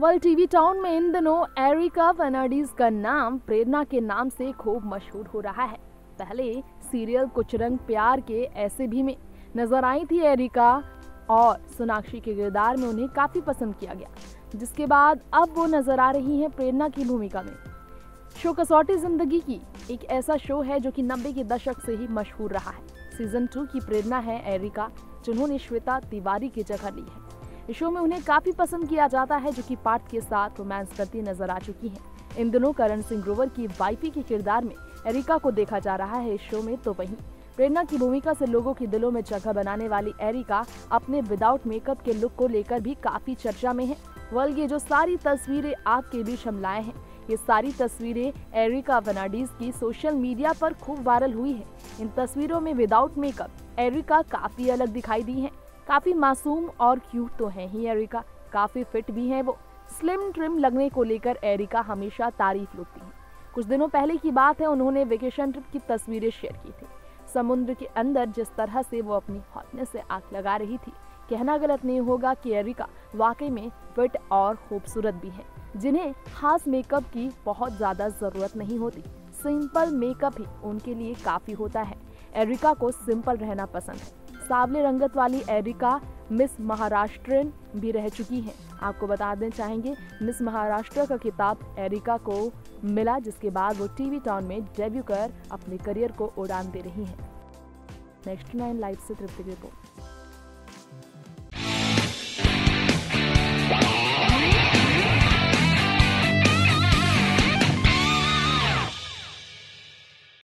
World TV town में इन दिनों areca Fernandes का नाम प्रेरणा के नाम से खूब मशहूर हो रहा है। पहले सीरियल कुछ रंग प्यार के ऐसे भी में नज़र आई थी एरिका और सोनाक्षी के किरदार में उन्हें काफ़ी पसंद किया गया, जिसके बाद अब वो नज़र आ रही हैं प्रेरणा की भूमिका में। शो कसौटी ज़िंदगी की एक ऐसा शो है जो कि नब्बे के दशक से ही मशहूर रहा है। सीज़न टू की प्रेरणा है एरिका जिन्होंने श्वेता तिवारी की जगह ली है। शो में उन्हें काफ़ी पसंद किया जाता है, जो कि पार्थ के साथ रोमांस करती नज़र आ चुकी हैं। इन दिनों करण सिंह ग्रोवर की वाइफी के किरदार में एरिका को देखा जा रहा है इस शो में तो वहीं प्रेरणा की भूमिका से लोगों के दिलों में जगह बनाने वाली एरिका अपने विदाउट मेकअप के लुक को लेकर भी काफ़ी चर्चा में है। वर्ल्ड ये जो सारी तस्वीरें आपके बीच हम लाए हैं, ये सारी तस्वीरें एरिका फर्नांडीज की सोशल मीडिया पर खूब वायरल हुई है। इन तस्वीरों में विदाउट मेकअप एरिका काफ़ी अलग दिखाई दी है। काफ़ी मासूम और क्यूट तो है ही एरिका। काफ़ी फिट भी है वो। स्लिम ट्रिम लगने को लेकर एरिका हमेशा तारीफ़ लुटती है। कुछ दिनों पहले की बात है, उन्होंने वेकेशन ट्रिप की तस्वीरें शेयर की थी। समुद्र के अंदर जिस तरह से वो अपनी हॉटनेस से आँख लगा रही थी, कहना गलत नहीं होगा कि एरिका वाकई में फिट और खूबसूरत भी है, जिन्हें खास मेकअप की बहुत ज़्यादा ज़रूरत नहीं होती। सिंपल मेकअप ही उनके लिए काफ़ी होता है। एरिका को सिंपल रहना पसंद है। सावले रंगत वाली एरिका मिस महाराष्ट्र भी रह चुकी हैं। आपको बता दें, चाहेंगे मिस महाराष्ट्र का खिताब एरिका को मिला, जिसके बाद वो टीवी टाउन में डेब्यू कर अपने करियर को उड़ान दे रही हैं। नेक्स्ट नाइन लाइव से तृप्ति रिपोर्ट।